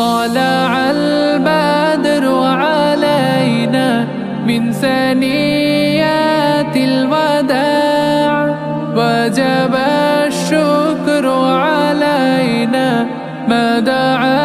طلع البدر علينا من ثنيات الوداع. وجب الشكر علينا ما دعا